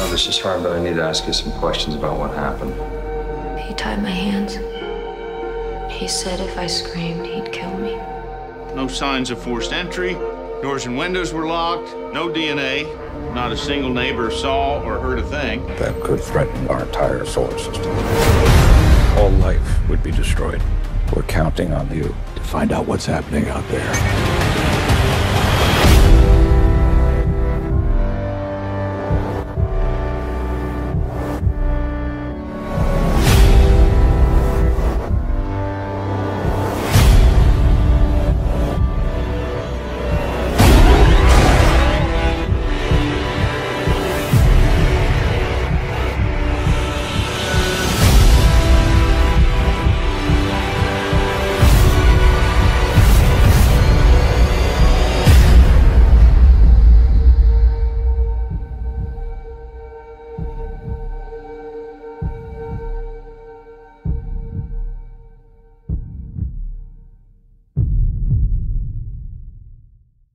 know This is hard, but I need to ask you some questions about what happened. He tied my hands. He said if I screamed, he'd kill me. No signs of forced entry. Doors and windows were locked. No DNA. Not a single neighbor saw or heard a thing. That could threaten our entire solar system. All life would be destroyed. We're counting on you to find out what's happening out there.